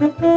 Thank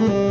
Música